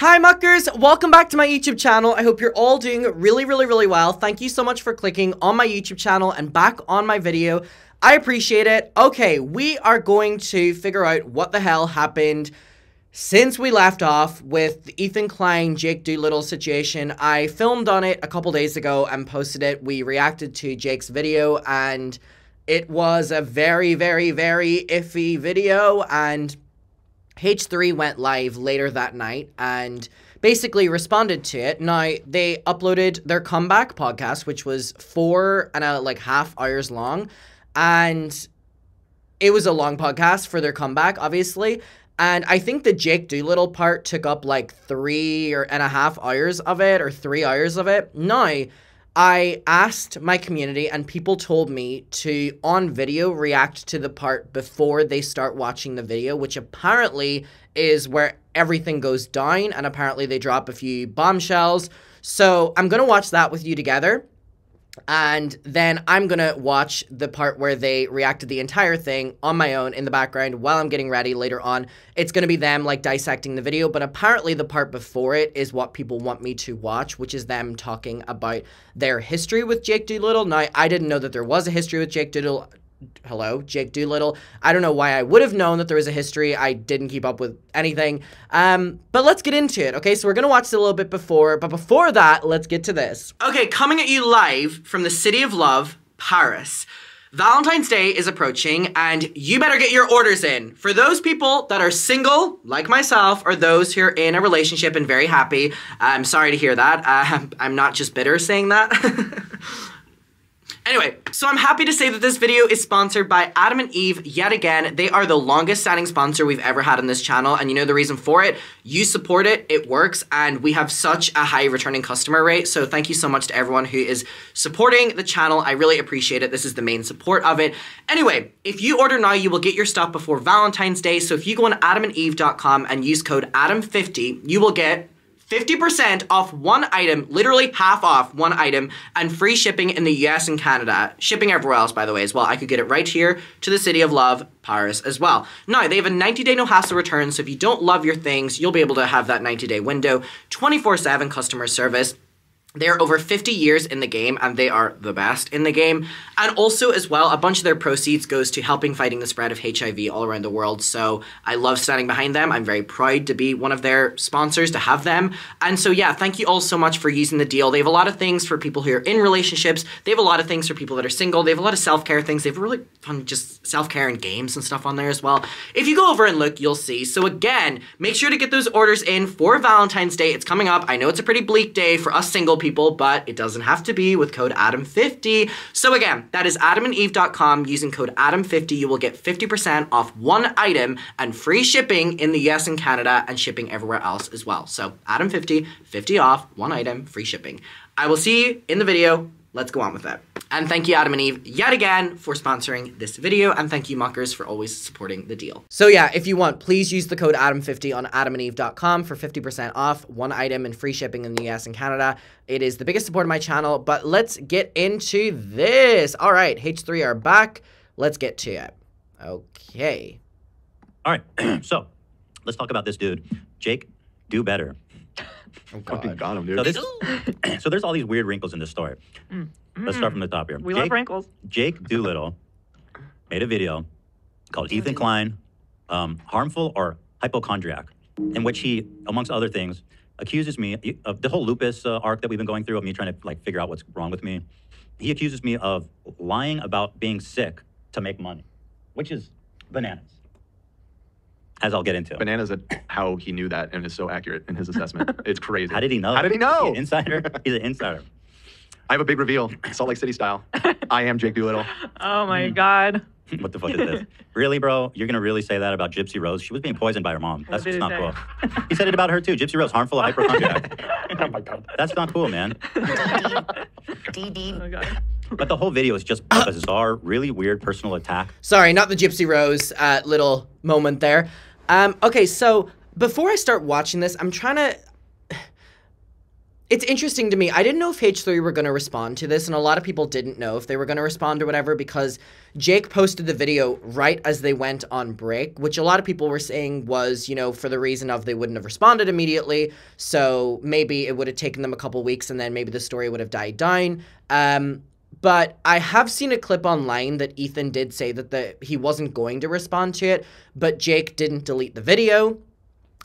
Hi muckers, welcome back to my YouTube channel. I hope you're all doing really, really, really well. Thank you so much for clicking on my YouTube channel and back on my video. I appreciate it. Okay, we are going to figure out what the hell happened since we left off with the Ethan Klein, Jake Doolittle situation. I filmed on it a couple days ago and posted it. We reacted to Jake's video and it was a very, very, very iffy video and H3 went live later that night and basically responded to it. Now, they uploaded their comeback podcast, which was four and a like half hours long. And it was a long podcast for their comeback, obviously. And I think the Jake Doolittle part took up like three or and a half hours of it or three hours of it. Now, I asked my community, and people told me to, on video, react to the part before they start watching the video, which apparently is where everything goes down, and apparently they drop a few bombshells. So I'm to watch that with you together. And then I'm to watch the part where they reacted the entire thing on my own in the background while I'm getting ready later on. It's to be them like dissecting the video, but apparently the part before it is what people want me to watch, which is them talking about their history with Jake Doolittle. Now, I didn't know that there was a history with Jake Doolittle hello, Jake Doolittle. I don't know why I would have known that there was a history. I didn't keep up with anything. Um, but let's get into it, okay? So we're gonna watch it a little bit before, but before that, let's get to this. Okay, coming at you live from the City of Love, Paris. Valentine's Day is approaching, and you better get your orders in. For those people that are single, like myself, or those who are in a relationship and very happy, I'm sorry to hear that. Uh, I'm not just bitter saying that. Anyway, so I'm happy to say that this video is sponsored by Adam and Eve yet again. They are the longest standing sponsor we've ever had on this channel, and you know the reason for it? You support it, it works, and we have such a high returning customer rate, so thank you so much to everyone who is supporting the channel. I really appreciate it. This is the main support of it. Anyway, if you order now, you will get your stuff before Valentine's Day, so if you go on adamandeve.com and use code ADAM50, you will get 50% off one item, literally half off one item, and free shipping in the US and Canada. Shipping everywhere else, by the way, as well. I could get it right here to the City of Love, Paris, as well. Now, they have a 90 day no hassle return, so if you don't love your things, you'll be able to have that 90 day window, 24 7 customer service. They're over 50 years in the game and they are the best in the game. And also, as well, a bunch of their proceeds goes to helping fighting the spread of HIV all around the world. So I love standing behind them. I'm very proud to be one of their sponsors, to have them. And so, yeah, thank you all so much for using the deal. They have a lot of things for people who are in relationships, they have a lot of things for people that are single, they have a lot of self care things. They have really fun, just self care and games and stuff on there as well. If you go over and look, you'll see. So, again, make sure to get those orders in for Valentine's Day. It's coming up. I know it's a pretty bleak day for us single people, but it doesn't have to be with code ADAM50. So again, that is adamandeve.com. Using code ADAM50, you will get 50% off one item and free shipping in the US and Canada and shipping everywhere else as well. So Adam50, 50 off, one item, free shipping. I will see you in the video. Let's go on with it. And thank you, Adam and Eve, yet again for sponsoring this video. And thank you, Muckers, for always supporting the deal. So yeah, if you want, please use the code ADAM50 on adamandeve.com for 50% off one item and free shipping in the US and Canada. It is the biggest support of my channel, but let's get into this. All right, H3 are back. Let's get to it. Okay. All right, so let's talk about this dude. Jake, do better. Oh, Fucking God. got him, dude. So, this, so there's all these weird wrinkles in this story. Let's start from the top here. We Jake, love wrinkles. Jake Doolittle made a video called Ethan Klein, um, Harmful or Hypochondriac, in which he, amongst other things, accuses me of the whole lupus uh, arc that we've been going through, of me trying to like figure out what's wrong with me. He accuses me of lying about being sick to make money, which is bananas. As I'll get into. Bananas at how he knew that and is so accurate in his assessment. It's crazy. How did he know? How did he know? He's an insider. He's an insider. I have a big reveal, Salt Lake City style. I am Jake Doolittle. Oh my god. What the fuck is this? really, bro? You're gonna really say that about Gypsy Rose? She was being poisoned by her mom. That's did just not say? cool. he said it about her too. Gypsy Rose, harmful hypochondriac. oh my god. That's not cool, man. Oh my god. But the whole video is just a bizarre, really weird personal attack. Sorry, not the Gypsy Rose uh, little moment there. Um, okay, so before I start watching this, I'm trying to. it's interesting to me. I didn't know if H3 were going to respond to this, and a lot of people didn't know if they were going to respond or whatever because Jake posted the video right as they went on break, which a lot of people were saying was, you know, for the reason of they wouldn't have responded immediately. So maybe it would have taken them a couple weeks and then maybe the story would have died down. Um, but I have seen a clip online that Ethan did say that the, he wasn't going to respond to it, but Jake didn't delete the video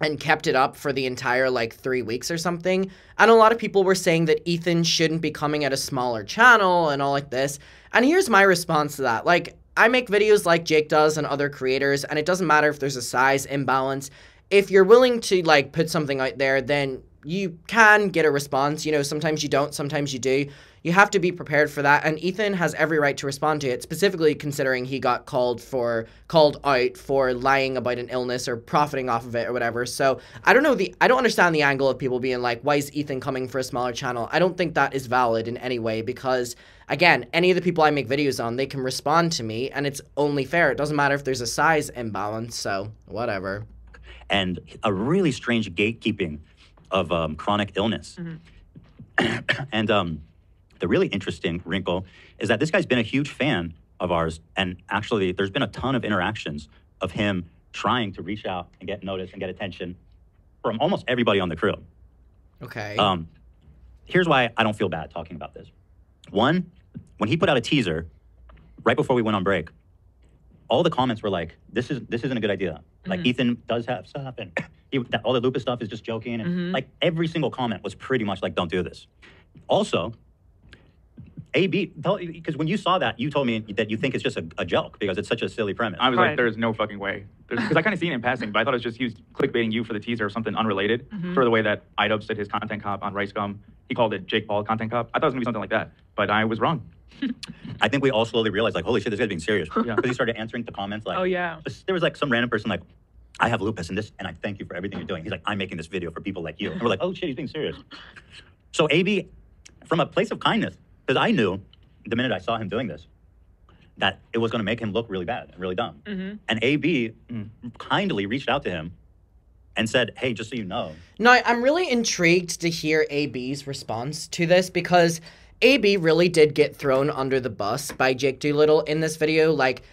and kept it up for the entire like three weeks or something. And a lot of people were saying that Ethan shouldn't be coming at a smaller channel and all like this. And here's my response to that. Like, I make videos like Jake does and other creators, and it doesn't matter if there's a size imbalance. If you're willing to like put something out there, then you can get a response. You know, sometimes you don't, sometimes you do you have to be prepared for that. And Ethan has every right to respond to it, specifically considering he got called for called out for lying about an illness or profiting off of it or whatever. So I don't know the I don't understand the angle of people being like, why is Ethan coming for a smaller channel? I don't think that is valid in any way because again, any of the people I make videos on, they can respond to me and it's only fair. It doesn't matter if there's a size imbalance, so whatever. And a really strange gatekeeping of um, chronic illness. Mm-hmm. and um, the really interesting wrinkle is that this guy's been a huge fan of ours, and actually, there's been a ton of interactions of him trying to reach out and get noticed and get attention from almost everybody on the crew. Okay. Um, here's why I don't feel bad talking about this. One, when he put out a teaser right before we went on break, all the comments were like, "This is this isn't a good idea." Like mm-hmm. Ethan does have stuff, and he, that, all the lupus stuff is just joking, and mm-hmm. like every single comment was pretty much like, "Don't do this." Also, AB, because when you saw that, you told me that you think it's just a, a joke because it's such a silly premise. I was right. like, there's no fucking way. Because I kind of seen it in passing, but I thought it was just he was clickbaiting you for the teaser or something unrelated. Mm-hmm. For the way that iDubbbz did his content cop on Rice Gum, he called it Jake Paul content cop. I thought it was gonna be something like that, but I was wrong. I think we all slowly realized, like, holy shit, this guy's being serious. Because yeah. he started answering the comments, like, oh yeah, there was like some random person like, I have lupus and this, and I thank you for everything you're doing. He's like, I'm making this video for people like you. And we're like, oh shit, he's being serious. So AB, from a place of kindness, because I knew the minute I saw him doing this, that it was going to make him look really bad and really dumb. Mm-hmm. And AB kindly reached out to him and said, "Hey, just so you know." No, I'm really intrigued to hear AB's response to this because AB really did get thrown under the bus by Jake Doolittle in this video. Like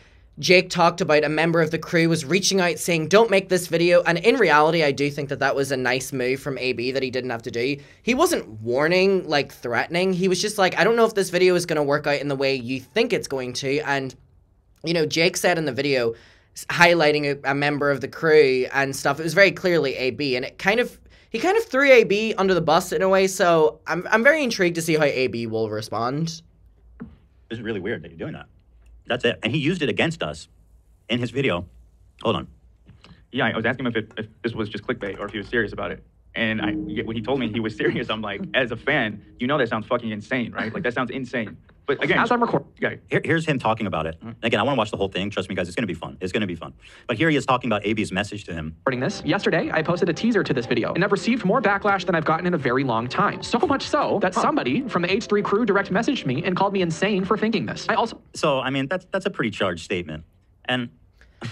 Jake talked about a member of the crew was reaching out saying, Don't make this video. And in reality, I do think that that was a nice move from AB that he didn't have to do. He wasn't warning, like threatening. He was just like, I don't know if this video is going to work out in the way you think it's going to. And, you know, Jake said in the video, highlighting a, a member of the crew and stuff, it was very clearly AB. And it kind of, he kind of threw AB under the bus in a way. So I'm, I'm very intrigued to see how AB will respond. Is really weird that you're doing that. That's it. And he used it against us in his video. Hold on. Yeah, I was asking him if, it, if this was just clickbait or if he was serious about it. And I, when he told me he was serious, I'm like, as a fan, you know that sounds fucking insane, right? Like that sounds insane. But again, as I'm recording, yeah. Here, here's him talking about it. Mm-hmm. Again, I want to watch the whole thing. Trust me, guys, it's going to be fun. It's going to be fun. But here he is talking about AB's message to him. Recording this yesterday, I posted a teaser to this video, and I've received more backlash than I've gotten in a very long time. So much so that huh. somebody from the H3 crew direct messaged me and called me insane for thinking this. I also. So I mean, that's that's a pretty charged statement, and.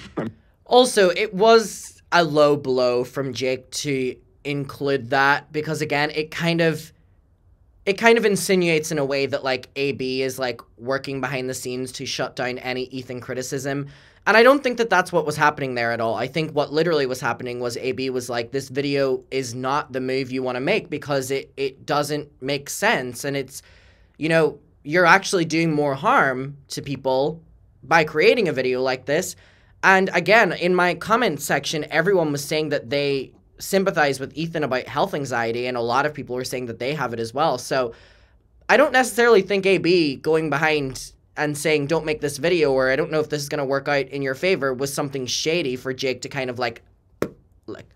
also, it was a low blow from Jake to include that because again, it kind of it kind of insinuates in a way that like AB is like working behind the scenes to shut down any Ethan criticism. And I don't think that that's what was happening there at all. I think what literally was happening was AB was like, this video is not the move you want to make because it, it doesn't make sense. And it's, you know, you're actually doing more harm to people by creating a video like this. And again, in my comment section, everyone was saying that they sympathize with Ethan about health anxiety, and a lot of people are saying that they have it as well. So I don't necessarily think AB going behind and saying don't make this video or I don't know if this is going to work out in your favor was something shady for Jake to kind of like like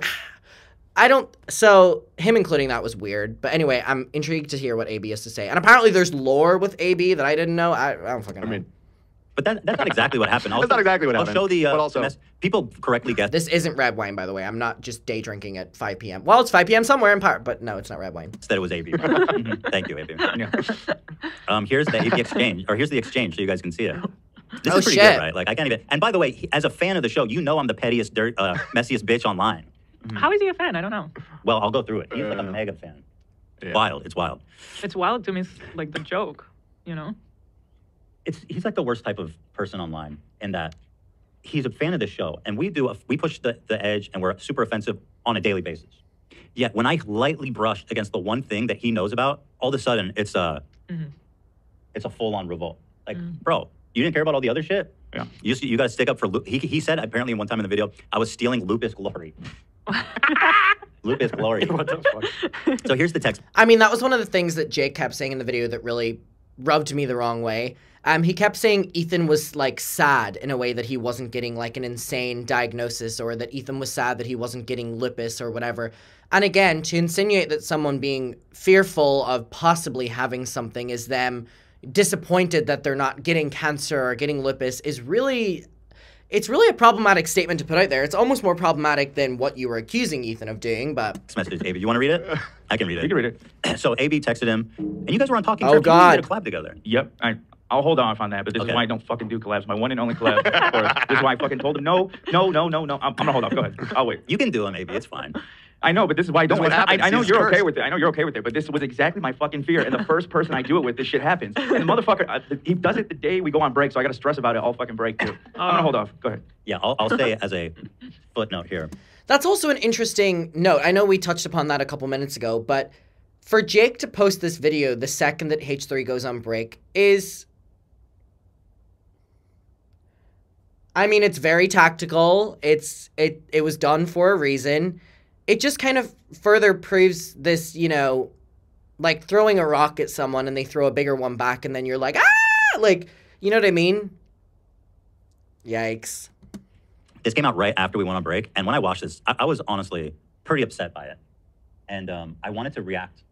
I don't so him including that was weird. But anyway, I'm intrigued to hear what AB has to say. And apparently there's lore with AB that I didn't know. I, I don't fucking know. I mean, but that, that's not exactly what happened. I'll, that's not exactly what I'll happened. I'll show the. Uh, but also, mess. people correctly guess. This isn't red wine, by the way. I'm not just day drinking at 5 p.m. Well, it's 5 p.m. somewhere in part, but no, it's not red wine. Instead, it was AB. Thank you, AB. Yeah. Um, here's the AB exchange, or here's the exchange, so you guys can see it. This oh, is pretty shit. good, right? Like I can't even. And by the way, he, as a fan of the show, you know I'm the pettiest, dirt, uh, messiest bitch online. Mm-hmm. How is he a fan? I don't know. Well, I'll go through it. He's like a mega fan. Yeah. Wild. It's wild. It's wild to me. It's like the joke, you know? It's he's like the worst type of person online in that he's a fan of the show, and we do a, we push the, the edge, and we're super offensive on a daily basis. Yet when I lightly brush against the one thing that he knows about, all of a sudden it's a Mhm. it's a full on revolt. Like, Mm. bro, you didn't care about all the other shit. Yeah. You just, you got to stick up for. Lu- He he said apparently one time in the video, I was stealing Lupus glory. Lupus glory. what the? So here's the text. I mean, that was one of the things that Jake kept saying in the video that really rubbed me the wrong way. Um, he kept saying Ethan was like sad in a way that he wasn't getting like an insane diagnosis, or that Ethan was sad that he wasn't getting lupus or whatever. And again, to insinuate that someone being fearful of possibly having something is them disappointed that they're not getting cancer or getting lupus is really it's really a problematic statement to put out there. It's almost more problematic than what you were accusing Ethan of doing, but Text message, AB. You want to read it? I can read it. You can read it. So AB texted him, and you guys were on talking. Oh, Terms. You guys God. did a collab together. Yep. I, I'll hold off on that, but this Okay. is why I don't fucking do collabs. My one and only collab. This is why I fucking told him no, no, no, no, no. I'm, I'm gonna hold off. Go ahead. I'll wait. You can do them, maybe. It's fine. I know, but this is why I don't. This is what I, happens. I know He's you're okay with it. I know you're okay with it, but this was exactly my fucking fear. And the first person I do it with, this shit happens. And the motherfucker, uh, he does it the day we go on break, so I gotta stress about it all fucking break too. I'm gonna hold off. Go ahead. Yeah, I'll, I'll say as a footnote here. That's also an interesting note. I know we touched upon that a couple minutes ago, but for Jake to post this video the second that H3 goes on break is. I mean, it's very tactical. It's it it was done for a reason. It just kind of further proves this, you know, like throwing a rock at someone and they throw a bigger one back and then you're like, ah, like, you know what I mean? Yikes. This came out right after we went on break, and when I watched this, I, I was honestly pretty upset by it, and um, I wanted to react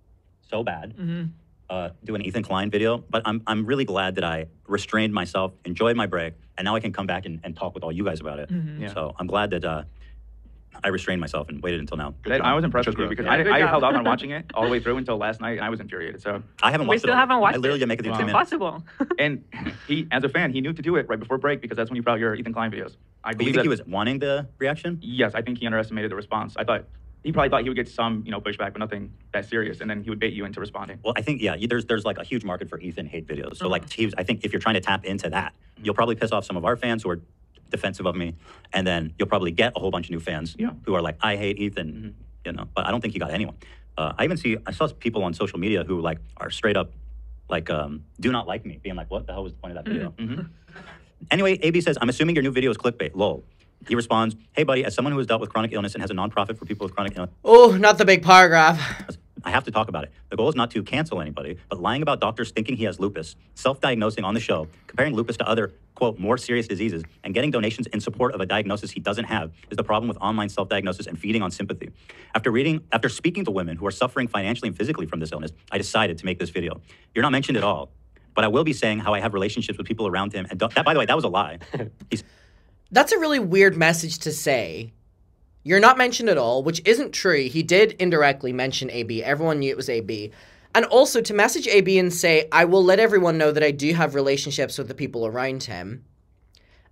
so bad, Mhm. Uh, do an Ethan Klein video, but I'm I'm really glad that I restrained myself, enjoyed my break, and now I can come back and, and talk with all you guys about it. Mhm. Yeah. So I'm glad that uh, I restrained myself and waited until now. That- I was impressed with you because growth. I, I held out on watching it all the way through until last night, and I was infuriated. So, I haven't We watched still it. all. haven't watched I literally it. make it through Wow. ten minutes. Impossible. and he, as a fan, he knew to do it right before break because that's when you put out your Ethan Klein videos. I Do you believe think he was wanting the reaction? Yes, I think he underestimated the response. I thought he probably thought he would get some, you know, pushback, but nothing that serious, and then he would bait you into responding. Well, I think yeah, there's there's like a huge market for Ethan hate videos. So Uh-huh. like, he was- I think if you're trying to tap into that, you'll probably piss off some of our fans who are defensive of me, and then you'll probably get a whole bunch of new fans Yeah. Mm-hmm. who are like, I hate Ethan, you know. But I don't think he got anyone. Uh, I even see I saw people on social media who like are straight up like um, do not like me, being like, what the hell was the point of that video? Mhm. Anyway, AB says, I'm assuming your new video is clickbait. Lol. He responds, Hey, buddy, as someone who has dealt with chronic illness and has a nonprofit for people with chronic illness, Oh, not the big paragraph. I have to talk about it. The goal is not to cancel anybody, but lying about doctors thinking he has lupus, self diagnosing on the show, comparing lupus to other, quote, more serious diseases, and getting donations in support of a diagnosis he doesn't have is the problem with online self diagnosis and feeding on sympathy. After reading, after speaking to women who are suffering financially and physically from this illness, I decided to make this video. You're not mentioned at all, but I will be saying how I have relationships with people around him. And don't, that, by the way, that was a lie. That's a really weird message to say. You're not mentioned at all, which isn't true. He did indirectly mention AB. Everyone knew it was AB. And also to message AB and say, I will let everyone know that I do have relationships with the people around him.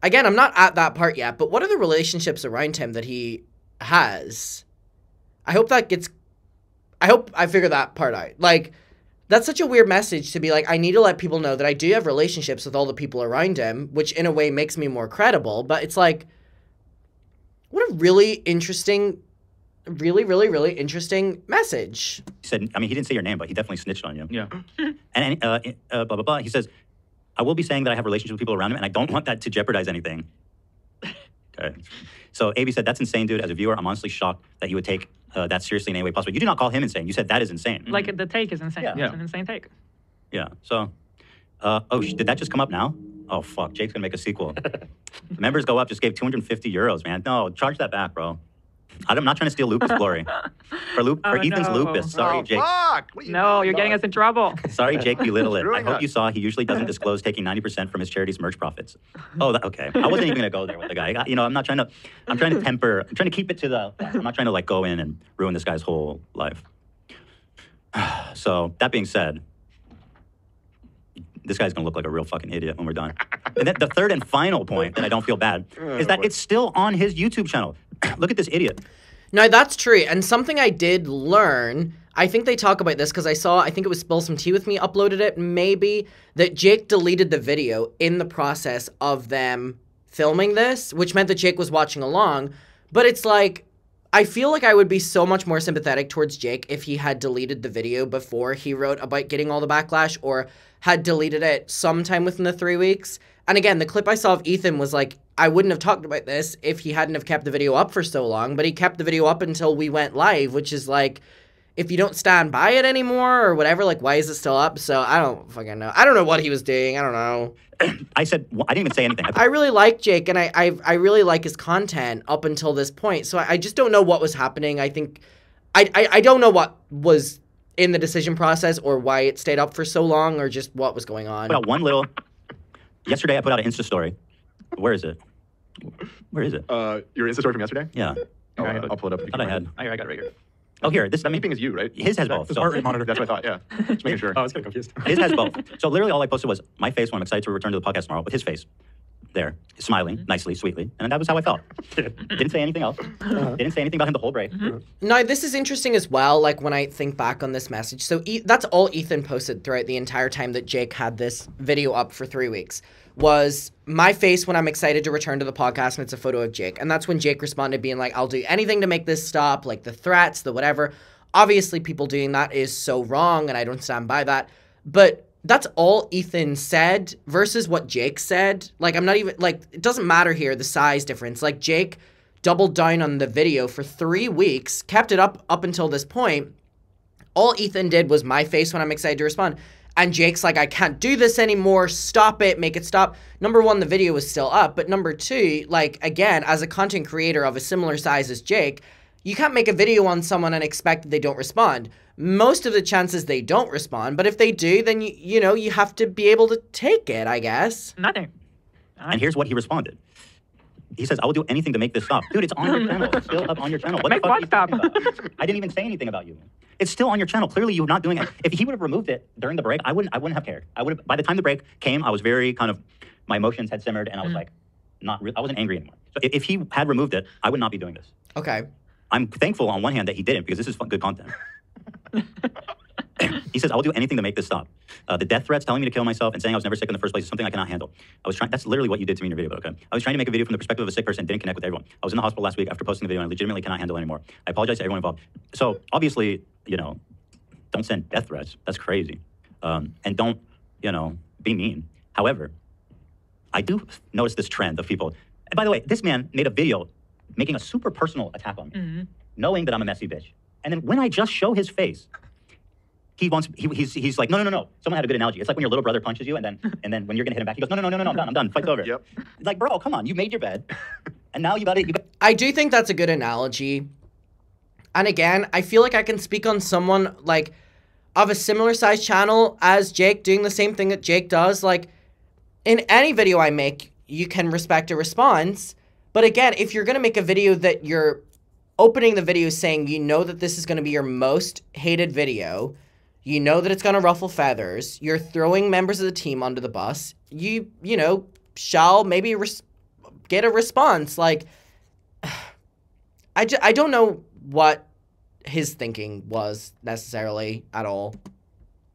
Again, I'm not at that part yet, but what are the relationships around him that he has? I hope that gets. I hope I figure that part out. Like, that's such a weird message to be like, I need to let people know that I do have relationships with all the people around him, which in a way makes me more credible. But it's like, what a really interesting, really, really, really interesting message. he said, I mean, he didn't say your name, but he definitely snitched on you. Yeah. And uh, uh, blah, blah, blah. He says, I will be saying that I have relationships with people around him, and I don't want that to jeopardize anything. Okay. So AB said, That's insane, dude. As a viewer, I'm honestly shocked that you would take uh, that seriously in any way possible. You did not call him insane. You said that is insane. Like the take is insane. Yeah. It's an insane take. Yeah. So, uh, oh, did that just come up now? Oh, fuck. Jake's going to make a sequel. the members go up, just gave 250 euros, man. No, charge that back, bro. I'm not trying to steal Lupus glory. For, Lup- for Oh, Ethan's no. lupus. Sorry, oh, Jake. Fuck. You No, you're doing? getting us in trouble. Sorry, Jake belittle it. I hope you saw he usually doesn't disclose taking 90% from his charity's merch profits. Oh, that, okay. I wasn't even going to go there with the guy. I, you know, I'm not trying to, I'm trying to temper, I'm trying to keep it to the, I'm not trying to like go in and ruin this guy's whole life. So, that being said, this guy's to look like a real fucking idiot when we're done. And then the third and final point that I don't feel bad is that it's still on his YouTube channel. look at this idiot. No, that's true. And something I did learn, I think they talk about this because I saw, I think it was Spill Some Tea with Me uploaded it, maybe, that Jake deleted the video in the process of them filming this, which meant that Jake was watching along. But it's like, I feel like I would be so much more sympathetic towards Jake if he had deleted the video before he wrote about getting all the backlash or had deleted it sometime within the three weeks. And again, the clip I saw of Ethan was like, I wouldn't have talked about this if he hadn't have kept the video up for so long, but he kept the video up until we went live, which is like, if you don't stand by it anymore or whatever, like, why is it still up? So I don't fucking know. I don't know what he was doing. I don't know. I said well, I didn't even say anything. I really like Jake and I, I I really like his content up until this point. So I, I just don't know what was happening. I think I, I I don't know what was in the decision process or why it stayed up for so long or just what was going on. put out one little. Yesterday, I put out an Insta story. Where is it? Where is it? Uh, your Insta story from yesterday? Yeah. Oh, Yeah, uh, I'll pull it up. if Thought I had. I, I got it right here. Oh, here. This. I it. mean, Beeping is you, right? his has both. His so- heart rate monitor. That's what I thought. Yeah. Just making sure. I was getting confused. His has both. So literally, all I posted was my face when I'm excited to return to the podcast tomorrow with his face there, smiling mm-hmm. nicely, sweetly, and that was how I felt. Didn't say anything else. Uh-huh. Didn't say anything about him the whole break. Mm-hmm. No, this is interesting as well. Like when I think back on this message, so e- that's all Ethan posted throughout the entire time that Jake had this video up for three weeks. Was my face when I'm excited to return to the podcast, and it's a photo of Jake. And that's when Jake responded, being like, "I'll do anything to make this stop, like the threats, the whatever." Obviously, people doing that is so wrong, and I don't stand by that. But that's all Ethan said versus what Jake said. Like, I'm not even like it doesn't matter here the size difference. Like Jake doubled down on the video for three weeks, kept it up up until this point. All Ethan did was my face when I'm excited to respond. And Jake's like, I can't do this anymore. Stop it. Make it stop. Number one, the video was still up. But number two, like, again, as a content creator of a similar size as Jake, you can't make a video on someone and expect they don't respond. Most of the chances they don't respond. But if they do, then, you, you know, you have to be able to take it, I guess. Nothing. And here's what he responded. He says, "I will do anything to make this stop, dude. It's on your channel. It's still up on your channel. What Make the fuck what are you talking about? I didn't even say anything about you. It's still on your channel. Clearly, you're not doing it. If he would have removed it during the break, I wouldn't. I wouldn't have cared. I would. have By the time the break came, I was very kind of, my emotions had simmered, and I was mm. like, not. Re- I wasn't angry anymore. So if, if he had removed it, I would not be doing this. Okay. I'm thankful on one hand that he didn't because this is fun, good content. He says, I will do anything to make this stop. Uh, the death threats, telling me to kill myself, and saying I was never sick in the first place is something I cannot handle. I was trying, that's literally what you did to me in your video, okay. I was trying to make a video from the perspective of a sick person and didn't connect with everyone. I was in the hospital last week after posting the video and I legitimately cannot handle it anymore. I apologize to everyone involved. So obviously, you know, don't send death threats. That's crazy. Um, and don't, you know, be mean. However, I do notice this trend of people. And by the way, this man made a video making a super personal attack on me, knowing that I'm a messy bitch. And then when I just show his face, he wants he, he's he's like no no no no. Someone had a good analogy. It's like when your little brother punches you, and then and then when you're gonna hit him back, he goes no no no no no no I'm done I'm done fight's over. Yep. Like bro, come on, you made your bed, and now you got it. You got, I do think that's a good analogy. And again, I feel like I can speak on someone like of a similar size channel as Jake doing the same thing that Jake does. Like in any video I make, you can respect a response. But again, if you're going to make a video that you're opening the video saying you know that this is going to be your most hated video, you know that it's going to ruffle feathers, you're throwing members of the team under the bus, you, you know, shall maybe res- get a response. Like, I, ju- I don't know what his thinking was necessarily at all.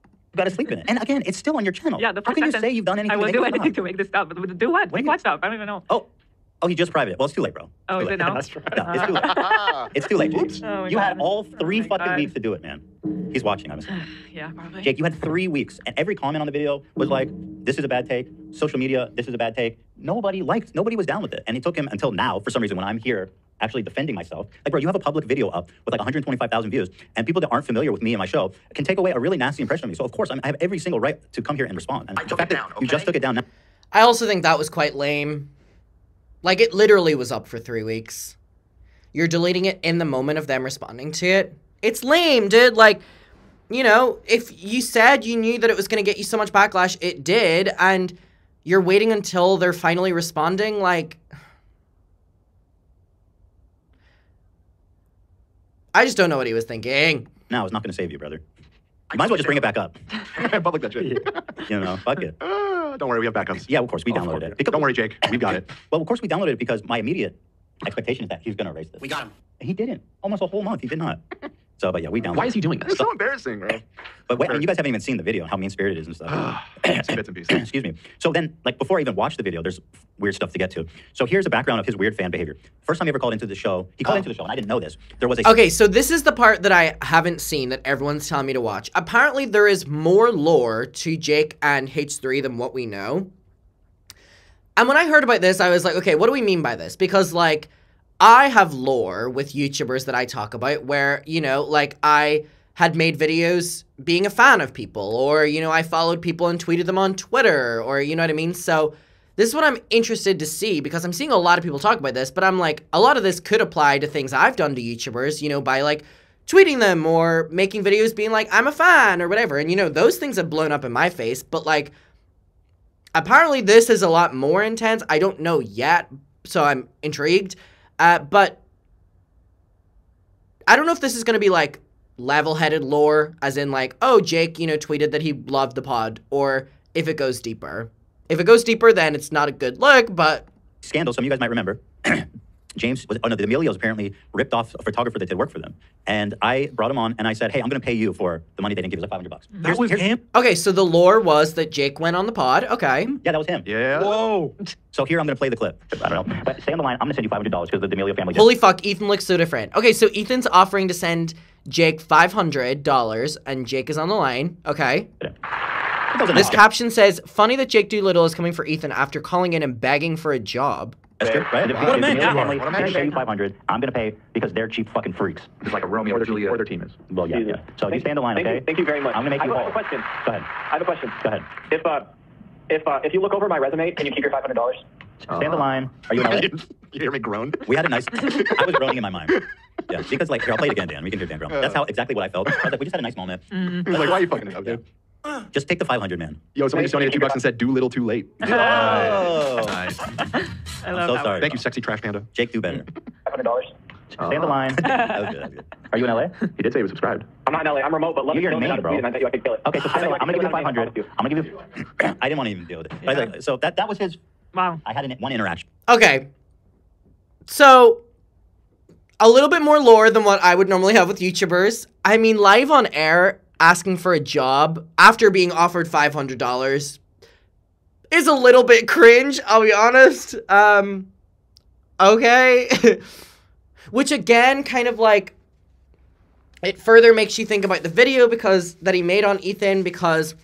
you got to sleep in it. And again, it's still on your channel. Yeah, the How first can you say you've done anything? I to will make do it stop? anything to make this stop. Do what? What Make you- what stop? I don't even know. Oh, oh, he just private. It. Well, it's too late, bro. Oh, It's is too it now? That's right. Yeah, it's too late. It's too late. Oops. Oh my you had all oh three Oh fucking God. weeks to do it, man. He's watching, I'm assuming. Yeah, probably. Jake, you had three weeks, and every comment on the video was like, "This is a bad take." Social media, this is a bad take. Nobody liked, nobody was down with it, and it took him until now, for some reason, when I'm here actually defending myself. Like, bro, you have a public video up with like 125,000 views, and people that aren't familiar with me and my show can take away a really nasty impression of me. So of course, I'm, I have every single right to come here and respond. And I the took fact it that down, You just took it down. Now, I also think that was quite lame. Like, it literally was up for three weeks. You're deleting it in the moment of them responding to it. It's lame, dude. Like, you know, if you said you knew that it was going to get you so much backlash, it did, and you're waiting until they're finally responding, like. I just don't know what he was thinking. now it's not going to save you, brother. You might as well just bring it back up. Public that shit. You know, fuck it. Don't worry, we have backups. Yeah, of course we Of downloaded course. it. Don't worry, Jake. We've got it. Well, of course we downloaded it because my immediate expectation is that he's going to erase this. We got him. He didn't. Almost a whole month. He did not. So, but yeah, we down. Why is he doing this? It's so embarrassing, bro. But wait, and you guys haven't even seen the video, how mean spirited it is and stuff. Ah, some bits and pieces. Excuse me. So then, like before I even watched the video, there's weird stuff to get to. So here's a background of his weird fan behavior. First time he ever called into the show, he called oh. into the show, and I didn't know this. There was a Okay, so this is the part that I haven't seen that everyone's telling me to watch. Apparently, there is more lore to Jake and H3 than what we know. And when I heard about this, I was like, okay, what do we mean by this? Because, like, I have lore with YouTubers that I talk about where, you know, like, I had made videos being a fan of people, or, you know, I followed people and tweeted them on Twitter, or, you know what I mean? So, this is what I'm interested to see because I'm seeing a lot of people talk about this, but I'm like, a lot of this could apply to things I've done to YouTubers, you know, by like tweeting them or making videos being like, I'm a fan or whatever. And, you know, those things have blown up in my face, but like, apparently this is a lot more intense. I don't know yet, so I'm intrigued. Uh, but I don't know if this is going to be like level headed lore, as in like, oh, Jake, you know, tweeted that he loved the pod, or if it goes deeper. If it goes deeper, then it's not a good look, but scandal. Some of you guys might remember. James was, oh no, the Emilios apparently ripped off a photographer that did work for them. And I brought him on and I said, hey, I'm going to pay you for the money they didn't give us, like 500 bucks. That was him? okay, so the lore was that Jake went on the pod. Okay. Yeah, that was him. Yeah. Whoa. So here I'm going to play the clip. I don't know. But stay on the line. I'm going to send you $500 because the D'Amelio family did. Holy fuck, Ethan looks so different. Okay, so Ethan's offering to send Jake $500, and Jake is on the line. Okay. This caption says, funny that Jake Doolittle is coming for Ethan after calling in and begging for a job. That's good, right? What a man. The D'Amelio Yeah. family, What a they're man. gonna pay you 500 I'm going to pay because they're cheap fucking freaks. It's like a Romeo Or or their- Juliet. or their team is. Well, yeah, yeah. So you stay on the line, Thank okay? you, thank you very much. I'm going to make I you have whole. a question. Go ahead. I have a question. Go ahead. If uh, if uh, if you look over my resume, can you keep your five hundred dollars? Stand on the line. Are you in LA? you hear me groan? We had a nice. I was groaning in my mind. Yeah, because like here, I'll play it again, Dan. We can hear Dan groan. That's how exactly what I felt. I was like, we just had a nice moment. like, why are you fucking it up, dude? Just take the 500, man. Yo, somebody just donated two bucks and said, "Do little, too late." Oh, Nice. I I'm so that. sorry. Thank you, sexy trash panda. Jake, do better. Five hundred dollars. Stay on the line. That was good, that was good. Are you in LA? He did say he was subscribed. I'm not in LA. I'm remote, but let You're me in know Maine, bro. I bet you I could kill it. Okay, so stay on the. I'm gonna give you 500. I'm gonna give you. I didn't want to even deal with it. But I was like- so that that was his. Wow. I had an, one interaction. Okay. So, a little bit more lore than what I would normally have with YouTubers. I mean, live on air asking for a job after being offered $500 is a little bit cringe, I'll be honest. Um, okay. Which again, kind of like, it further makes you think about the video because that he made on Ethan because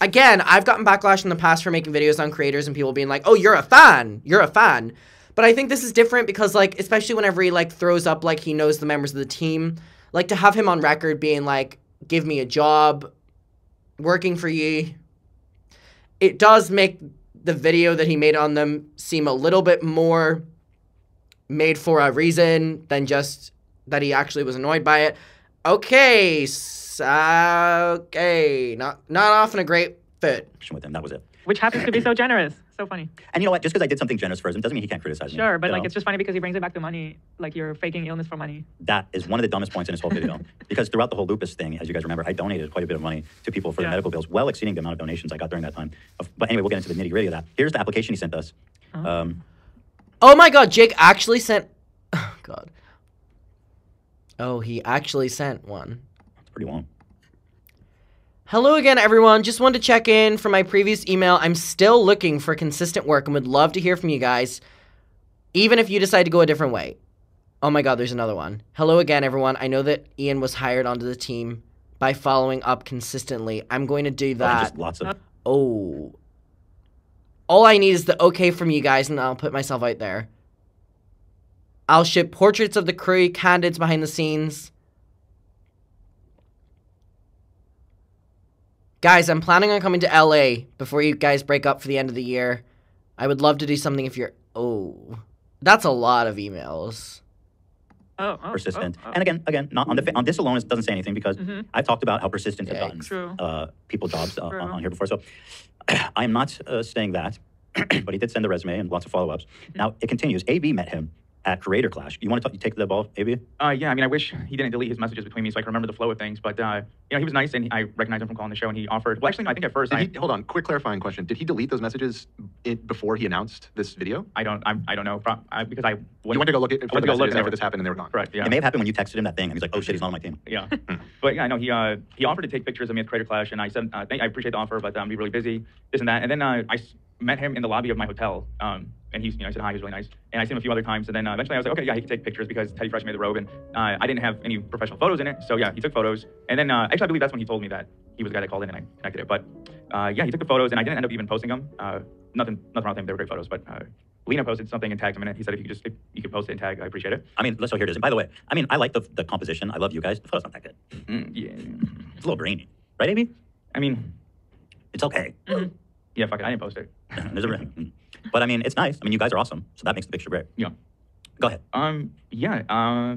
again, I've gotten backlash in the past for making videos on creators and people being like, "Oh, you're a fan. You're a fan." But I think this is different because like especially whenever he like throws up like he knows the members of the team, like to have him on record being like, "Give me a job working for ye." It does make the video that he made on them seem a little bit more made for a reason than just that he actually was annoyed by it. Okay, s- okay, not not often a great fit. With him, that was it. Which happens to be so generous. So funny. And you know what? Just because I did something generous for him doesn't mean he can't criticize me. Sure, but like know? it's just funny because he brings it back to money. Like you're faking illness for money. that is one of the dumbest points in his whole video. because throughout the whole lupus thing, as you guys remember, I donated quite a bit of money to people for Yeah. the medical bills, well exceeding the amount of donations I got during that time. But anyway, we'll get into the nitty gritty of that. Here's the application he sent us. Um, Oh my god, Jake actually sent. Oh god. Oh, he actually sent one. it's pretty long. Hello again, everyone. Just wanted to check in from my previous email. I'm still looking for consistent work and would love to hear from you guys, even if you decide to go a different way. Oh my god, there's another one. Hello again, everyone. I know that Ian was hired onto the team by following up consistently. I'm going to do Oh, that. just lots of. Oh. All I need is the okay from you guys, and I'll put myself out there. I'll ship portraits of the crew, candidates behind the scenes. Guys, I'm planning on coming to LA before you guys break up for the end of the year. I would love to do something if you're. Oh. That's a lot of emails. Oh, oh persistent. oh, oh. And again, again, not on the on this alone, it doesn't say anything because Mhm. I've talked about how persistent has gotten Yikes. Uh, people jobs uh, on, on here before. So I am not uh, saying that, but he did send the resume and lots of follow ups. Mm-hmm. Now it continues. AB met him at Creator Clash. You want to take the ball, maybe? Uh, yeah, I mean, I wish he didn't delete his messages between me so I can remember the flow of things. But uh, you know, he was nice, and I recognized him from calling the show, and he offered. Well, actually, no, I think at first Did I, he, hold on, quick clarifying question. Did he delete those messages i before he announced this video? I don't, I, I don't know, pro- I, because I You went to go look at I for went to go look after they this happened and they were gone. correct, yeah. It may have happened when you texted him that thing, and he's like, "Oh shit, he's not on my team." Yeah, but yeah, I know he uh, he offered to take pictures of me at Creator Clash, and I said uh, thank, I appreciate the offer, but I'm be really busy, this and that. And then uh, I s- met him in the lobby of my hotel, um, and he's you know I said hi, he was really nice, and I seen him a few other times, and then uh, eventually I was like, okay, yeah, he can take pictures because Teddy Fresh made the robe, and uh, I didn't have any professional photos in it, so yeah, he took photos, and then uh, actually I believe that's when he told me that he was the guy that called in and I connected it, but uh, yeah, he took the photos, and I didn't end up even posting them. Uh, nothing, nothing wrong with them; they were great photos, but. Uh, Lena posted something and tagged him in it. He said if you could just if you could post it and tag, I appreciate it. I mean, let's go here it is. And by the way, I mean, I like the, the composition. I love you guys. The photo's not that good. Mm, yeah, It's a little grainy, right, Amy? I mean, It's okay. yeah, fuck it, I didn't post it. There's a ring. But I mean, it's nice. I mean, you guys are awesome, so that makes the picture great. Yeah. Go ahead. Um, yeah. Uh,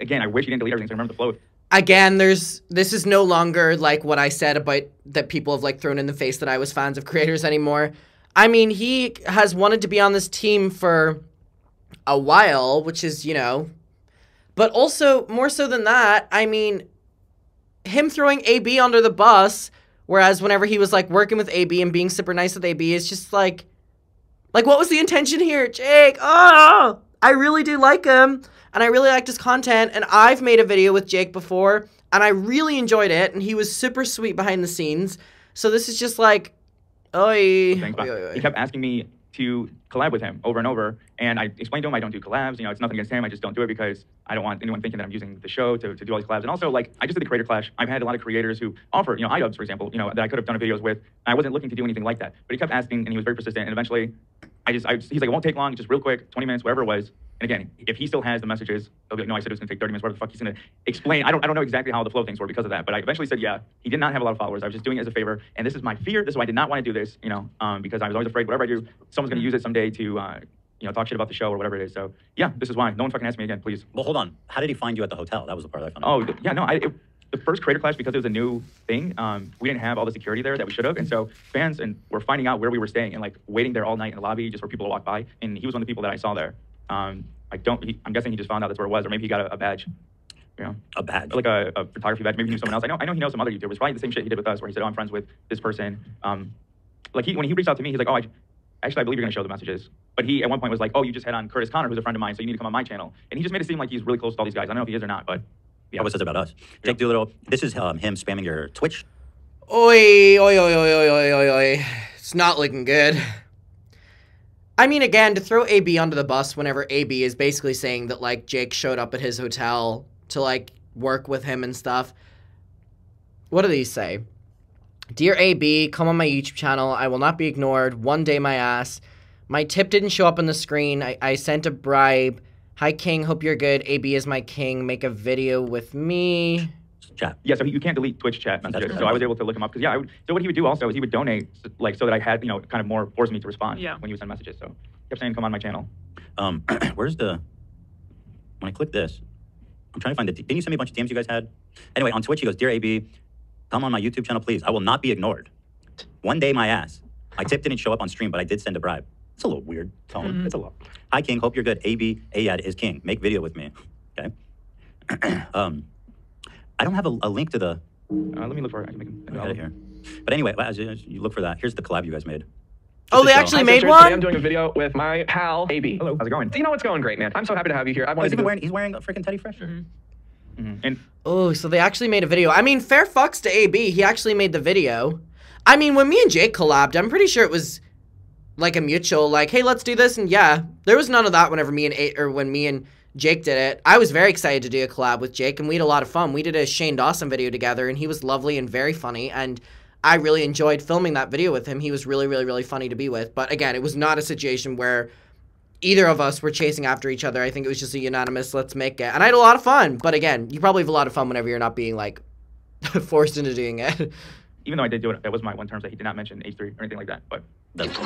again, I wish you didn't delete everything so I remember the flow. again there's this is no longer like what i said about that people have like thrown in the face that i was fans of creators anymore i mean he has wanted to be on this team for a while which is you know but also more so than that i mean him throwing ab under the bus whereas whenever he was like working with ab and being super nice with ab it's just like like what was the intention here jake oh i really do like him and I really liked his content. And I've made a video with Jake before, and I really enjoyed it. And he was super sweet behind the scenes. So this is just like, oi. Thanks, oi, but oi, oi. He kept asking me to collab with him over and over, and I explained to him I don't do collabs. You know, it's nothing against him. I just don't do it because I don't want anyone thinking that I'm using the show to, to do all these collabs. And also, like, I just did the Creator Clash. I've had a lot of creators who offer, you know, iDubbbz, for example, you know, that I could have done videos with. I wasn't looking to do anything like that, but he kept asking, and he was very persistent. And eventually, I just, I, he's like, it won't take long, just real quick, 20 minutes, whatever it was. And again, if he still has the messages, he'll be like, no, I said it was gonna take 30 minutes, whatever the fuck he's gonna explain. I don't, I don't know exactly how the flow things were because of that, but I eventually said, yeah, he did not have a lot of followers. I was just doing it as a favor. And this is my fear. This is why I did not want to do this, you know, um, because I was always afraid whatever I do, someone's gonna use it someday to, uh, you know, talk shit about the show or whatever it is. So yeah, this is why. No one fucking ask me again, please. Well, hold on. How did he find you at the hotel? That was the part I found. out. Oh, th- yeah, no, I, it, the first Creator Clash, because it was a new thing, um, we didn't have all the security there that we should have. And so fans and were finding out where we were staying and like waiting there all night in the lobby just for people to walk by. And he was one of the people that I saw there. Um, I don't, he, I'm guessing he just found out that's where it was, or maybe he got a, a badge. You know, a badge. like a, a photography badge. Maybe he knew someone else. I know, I know he knows some other YouTubers. Probably the same shit he did with us, where he said, "Oh, I'm friends with this person." Um, like he, when he reached out to me, he's like, "Oh, I, actually, I believe you're gonna show the messages." But he, at one point, was like, "Oh, you just had on Curtis Connor, who's a friend of mine, so you need to come on my channel." And he just made it seem like he's really close to all these guys. I don't know if he is or not, but yeah. What was this about us? Jake Doolittle. This is um, him spamming your Twitch. Oi, oi, oi, oi, oi, oi, oi, oi. It's not looking good. I mean, again, to throw AB under the bus whenever AB is basically saying that, like, Jake showed up at his hotel to, like, work with him and stuff. What do these say? Dear AB, come on my YouTube channel. I will not be ignored. One day, my ass. My tip didn't show up on the screen. I, I sent a bribe. Hi, King. Hope you're good. AB is my king. Make a video with me. Chat. Yeah, so he, you can't delete Twitch chat messages. That's So I was able to look him up because yeah, I would, so what he would do also is he would donate like so that I had you know kind of more forced me to respond Yeah. when he would send messages. So he kept saying come on my channel. Um, where's the? When I click this, I'm trying to find the. Didn't you send me a bunch of DMs you guys had? Anyway, on Twitch, he goes, "Dear AB, come on my YouTube channel, please. I will not be ignored. One day, my ass. My tip didn't show up on stream, but I did send a bribe. It's a little weird tone. It's a lot. Hi, King. Hope you're good. AB Ayad is king. Make video with me. Okay. um, I don't have a, a link to the. Uh, let me look for it. I can make him. Let me get it here. But anyway, as you, as you look for that, here's the collab you guys made. Oh, they Just to show. actually Hi, made sisters. Today I'm doing a video with my pal, AB. Hello, how's it going? You know what's going great, man. I'm so happy to have you here. I Oh, wanted he's to even do- wearing. He's wearing a freaking Teddy Fresh. shirt. Mhm. And Oh, so they actually made a video. I mean, fair fucks to AB. He actually made the video. I mean, when me and Jake collabed, I'm pretty sure it was like a mutual, like, hey, let's do this. And yeah, there was none of that whenever me and A- or when me and Jake did it. I was very excited to do a collab with Jake, and we had a lot of fun. We did a Shane Dawson video together, and he was lovely and very funny. And I really enjoyed filming that video with him. He was really, really, really funny to be with. But again, it was not a situation where either of us were chasing after each other. I think it was just a unanimous let's make it. And I had a lot of fun. But again, you probably have a lot of fun whenever you're not being like forced into doing it. even though I did do it, that was my one terms that he did not mention H3 or anything like that. But That's-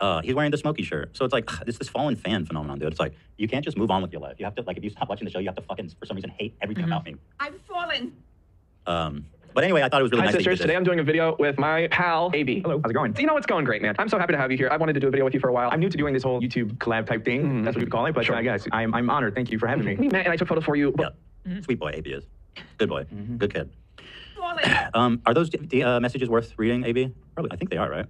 Uh, he's wearing the smoky shirt, so it's like it's this fallen fan phenomenon, dude. It's like you can't just move on with your life. You have to like if you stop watching the show, you have to fucking for some reason hate everything about me. I've fallen. Um, But anyway, I thought it was really Hi, nice sisters. did Today. I'm doing a video with my pal, AB. Hello, how's it going? You know, it's going great, man. I'm so happy to have you here. I wanted to do a video with you for a while. I'm new to doing this whole YouTube collab type thing. That's what you call it. But Sure. uh, yes, I'm, I'm honored. Thank you for having me. we met and I took photos for you. Yeah. But Sweet boy, AB is. Good boy. Mm-hmm. Good kid. Um, are those d- uh, messages worth reading, AB? Probably. I think they are, right?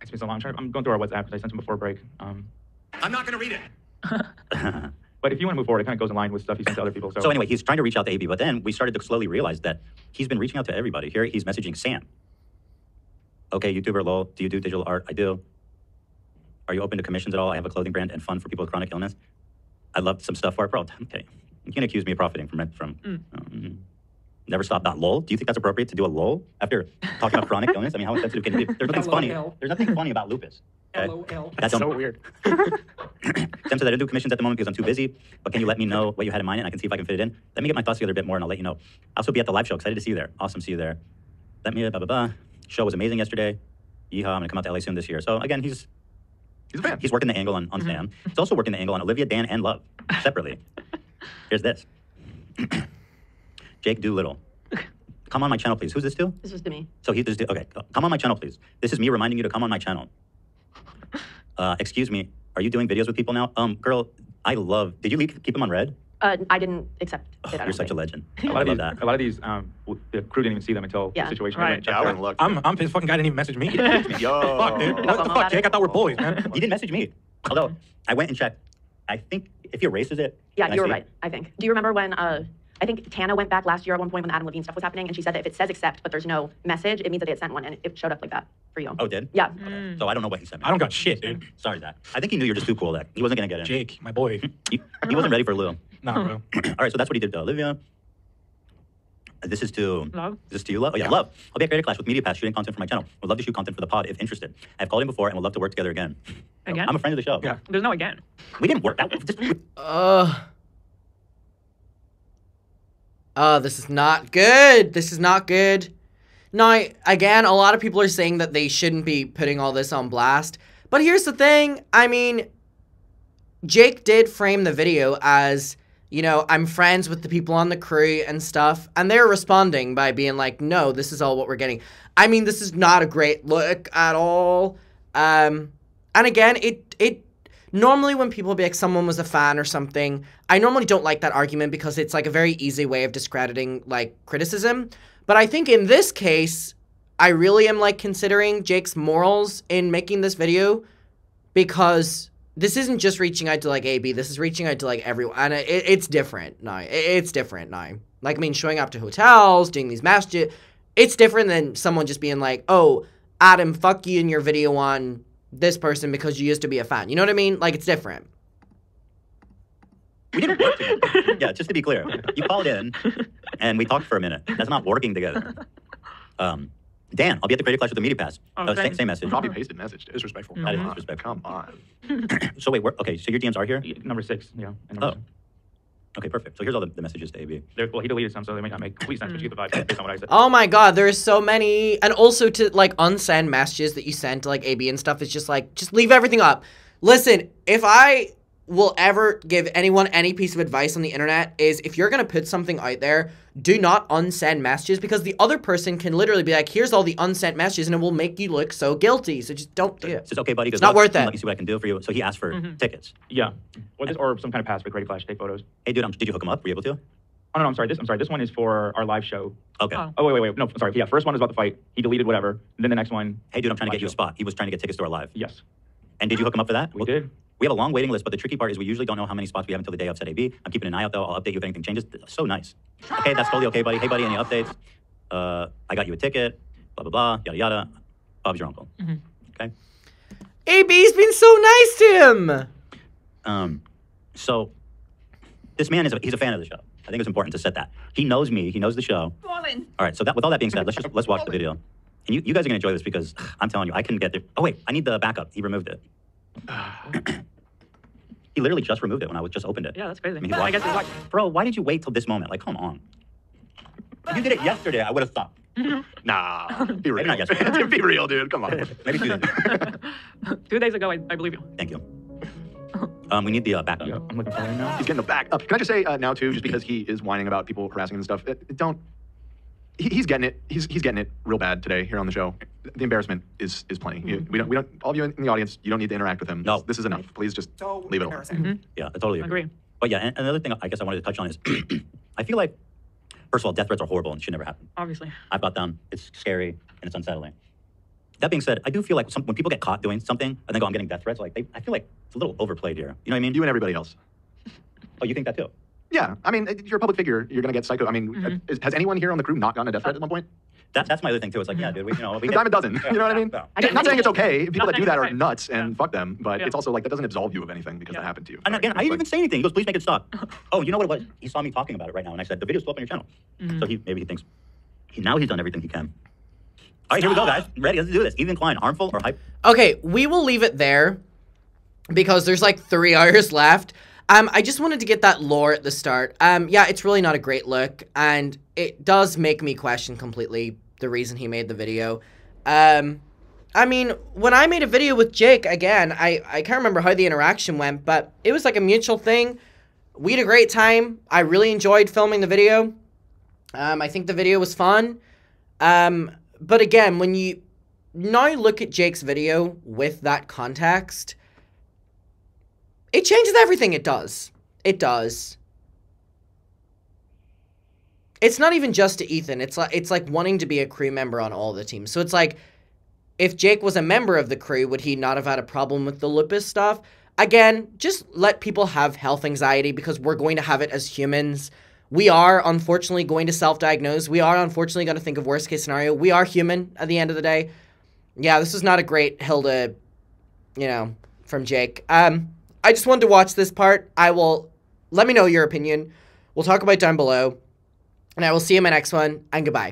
It's been so long. I'm, trying, I'm going through our WhatsApp because I sent him before break. Um, I'm not going to read it. but if you want to move forward, it kind of goes in line with stuff you sent to other people. So, So anyway, he's trying to reach out to AB, but then we started to slowly realize that he's been reaching out to everybody. Here he's messaging Sam. Okay, YouTuber, lol. Do you do digital art? I do. Are you open to commissions at all? I have a clothing brand and fun for people with chronic illness. I'd love some stuff for it, bro. Okay, you can accuse me of profiting from it. From um, never stop. Not lol. Do you think that's appropriate to do a lol after talking about chronic illness? I mean, how insensitive can it be? There's nothing funny. There's nothing funny about lupus. okay? LOL. That's so weird. Sam says I didn't do commissions at the moment because I'm too busy. But can you let me know what you had in mind and I can see if I can fit it in? Let me get my thoughts together a bit more and I'll let you know. I'll also be at the live show. Excited to see you there. Awesome, see you there. Let me uh, blah blah blah. Show was amazing yesterday. Yeehaw! I'm gonna come out to LA soon this year. So again, he's He's a fan. he's working the angle on, on Sam. He's also working the angle on Olivia, Dan, and Love separately. Here's this. Jake Doolittle. Come on my channel, please. Who's this to? This was to me. So he just okay. Come on my channel, please. This is me reminding you to come on my channel. Uh, excuse me. Are you doing videos with people now? Um, girl, I love. Did you leave, keep them on red? Uh, I didn't accept it. I You're don't such a legend. a lot I of love these, that. a lot of these, um, the crew didn't even see them until Yeah. the situation. Right. Yeah, I wouldn't look. I'm, I'm pissed fucking guy didn't even message me. Yo. Fuck, dude. What the fuck, Jake? it. I thought we're boys, man. He didn't message me. Although I went and checked. I think if he erases it. Yeah, you were see it? right. I think. Do you remember when? Uh, I think Tana went back last year at one point when the Adam Levine stuff was happening, and she said that if it says accept but there's no message, it means that they had sent one, and it showed up like that for you. Oh, it did? Yeah. Okay. So I don't know what he sent me. I don't got shit, dude. Sorry, Zach. I think he knew you were just too cool. That he wasn't gonna get in. Jake, my boy. He, he wasn't ready for Lou. Nah, bro. All right, so that's what he did to Olivia. This is to Lav? Is this to you, Lav? Oh yeah, Lav. I'll be at Creator Clash with Media Pass shooting content for my channel. Would love to shoot content for the pod if interested. I've called him before and would love to work together again. Again? I'm a friend of the show. Yeah. There's no again. We didn't work. That just, Uh. Uh, this is not good. This is not good. Now, again, a lot of people are saying that they shouldn't be putting all this on blast. But here's the thing. I mean, Jake did frame the video as, you know, I'm friends with the people on the crew and stuff. And they're responding by being like, no, this is all what we're getting. I mean, this is not a great look at all. Um, and again, it, it, normally when people be like someone was a fan or something i normally don't like that argument because it's like a very easy way of discrediting like criticism. But i think in this case i really am like considering jake's morals in making this video because this isn't just reaching out to like ab this is reaching out to like everyone and it, it's different It- it's different now like i mean showing up to hotels doing these masjid it's different than someone just being like oh adam fuck you in your video on this person because you used to be a fan. You know what I mean? Like it's different. we didn't work together. yeah, just to be clear, you called in and we talked for a minute. That's not working together. Um, Dan, I'll be at the Creator Clash with the Media Pass. Oh, Uh, same, same message. Copy pasted message. dude. Disrespectful. That is Come on. disrespectful. Come on. So wait, we're, okay. So your DMs are here. Number six, yeah. And Oh, number okay, perfect. So here's all the, the messages to AB. They're- well, he deleted some, so they might not make complete sense, but you get the vibe based on what I said. Oh my god, there's so many and also to like unsend messages that you send to like AB and stuff is just like just leave everything up. Listen, if I will ever give anyone any piece of advice on the internet is if you're going to put something out there, do not unsend messages because the other person can literally be like, "Here's all the unsent messages," and it will make you look so guilty. So just don't do it. It's just okay, buddy. It's not worth worth Let me see what I can do for you. So he asked for tickets. Yeah. Or, this, or some kind of pass for Creator Clash, take photos. Hey, dude, um, did you hook him up? Were you able to? Oh, no, no, I'm sorry. This, I'm sorry. This one is for our live show. Okay. Oh. Oh, wait, wait, wait. No, sorry. Yeah, first one is about the fight. He deleted whatever. And then the next one, Hey, dude, I'm trying to get you a spot. He was trying to get tickets to our live. yes. And did you hook him up for that? We Well, did. We have a long waiting list, but the tricky part is we usually don't know how many spots we have until the day of set AB. I'm keeping an eye out though. I'll update you if anything changes. So nice. Okay, that's totally okay, buddy. Hey, buddy, any updates? Uh, I got you a ticket. Blah blah blah. Yada yada. Bob's your uncle. Okay. AB's been so nice to him. Um, so this man is a, he's a fan of the show. I think it's important to set that. He knows me. He knows the show. Fallen. All right. So that with all that being said, let's just let's watch the video. And you, you guys are gonna enjoy this because I'm telling you, I couldn't get there. Oh wait, I need the backup. He removed it. he literally just removed it when I was just opened it. Yeah, that's crazy. I mean, he's I guess he's watching. watching. Bro, why did you wait till this moment? Like, come on. If you did it yesterday, I would have stopped. Nah. Be real. Maybe not yesterday. Be real, dude. Come on. Maybe two days. Two days ago, I, I believe you. Thank you. Um, we need the uh, backup. Yeah, I'm looking for it now. He's getting the back up. Can I just say uh, now too, just because he is whining about people harassing him and stuff, uh, don't he, he's getting it. He's he's getting it real bad today here on the show. The embarrassment is is plenty. You- mm-hmm. We don't we don't all of you in the audience. You don't need to interact with him. No. this is enough. Please just leave it alone. Mm-hmm. Yeah, I totally agree. Agree. But yeah, and another thing I guess I wanted to touch on is I feel like, first of all, death threats are horrible and should never happen. Obviously. I've got them. It's scary and it's unsettling. That being said, I do feel like some, when people get caught doing something and they go, I'm getting death threats, like they, I feel like it's a little overplayed here. You know what I mean? You and everybody else. oh, you think that too? Yeah, I mean, you're a public figure. You're gonna get psycho. I mean, Mm-hmm. is, has anyone here on the crew not gotten a death threat at one point? That, that's my other thing too. It's like, yeah, dude, we, you know, we A dime a dozen. You know what I mean? Yeah. I Not saying it's okay. People Not that do that are right. nuts and Yeah. fuck them, but Yeah. it's also like that doesn't absolve you of anything because Yeah. that happened to you. And right? again, I didn't like- even say anything. He goes, please make it stop. oh, you know what it was? He saw me talking about it right now, and I said, the video's still up on your channel. Mm-hmm. So he maybe he thinks, he, now he's done everything he can. All right, here we go, guys. Ready? Let's do this. Ethan Klein, harmful or hype? Okay, we will leave it there because there's like three hours left. Um, I just wanted to get that lore at the start. Um, yeah, it's really not a great look, and it does make me question completely the reason he made the video. Um, I mean, when I made a video with Jake, again, I, I can't remember how the interaction went, but it was like a mutual thing. We had a great time. I really enjoyed filming the video. Um, I think the video was fun. Um, but again, when you now look at Jake's video with that context, it changes everything it does. It does. It's not even just to Ethan. It's like it's like wanting to be a crew member on all the teams. So it's like if Jake was a member of the crew, would he not have had a problem with the lupus stuff? Again, just let people have health anxiety because we're going to have it as humans. We are unfortunately going to self-diagnose. We are unfortunately going to think of worst case scenario. We are human at the end of the day. Yeah, this is not a great hill to, you know, from Jake. Um, I just wanted to watch this part. I will let me know your opinion. We'll talk about it down below. And I will see you in my next one, and goodbye.